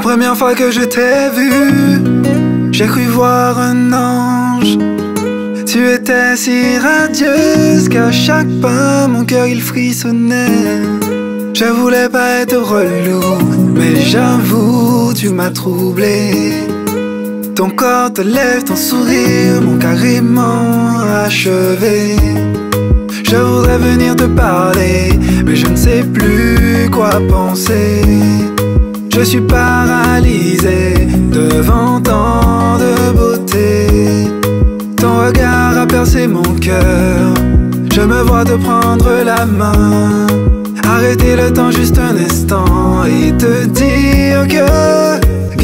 première fois que je t'ai vu, j'ai cru voir un ange. Tu étais si radieuse qu'à chaque pas mon cœur il frissonnait. Je voulais pas être relou, mais j'avoue, tu m'as troublé. Ton corps te lève, ton sourire m'ont carrément achevé. Je voudrais venir te parler, mais je ne sais plus quoi penser. Je suis paralysé devant tant de beauté. Ton regard a percé mon cœur. Je me vois te prendre la main. Arrêter le temps juste un instant et te dire que,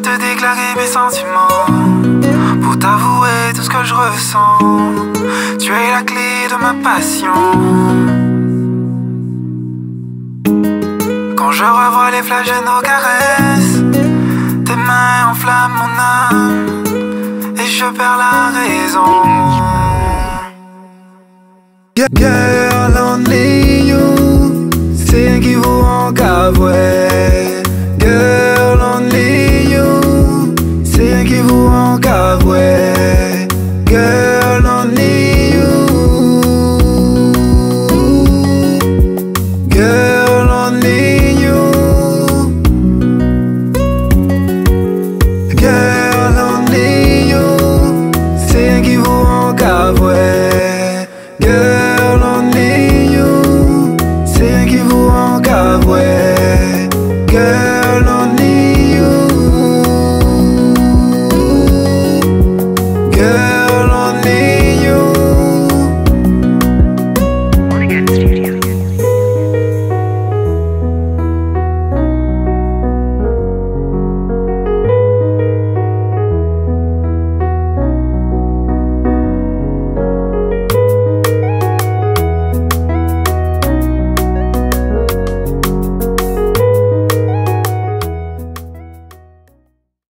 te déclarer mes sentiments. Pour t'avouer tout ce que je ressens. Tu es la clé de ma passion. Quand je revois les flashs de nos caresses Tes mains enflamment mon âme Et je perds la raison. Girl, only you C'est qui vous encadre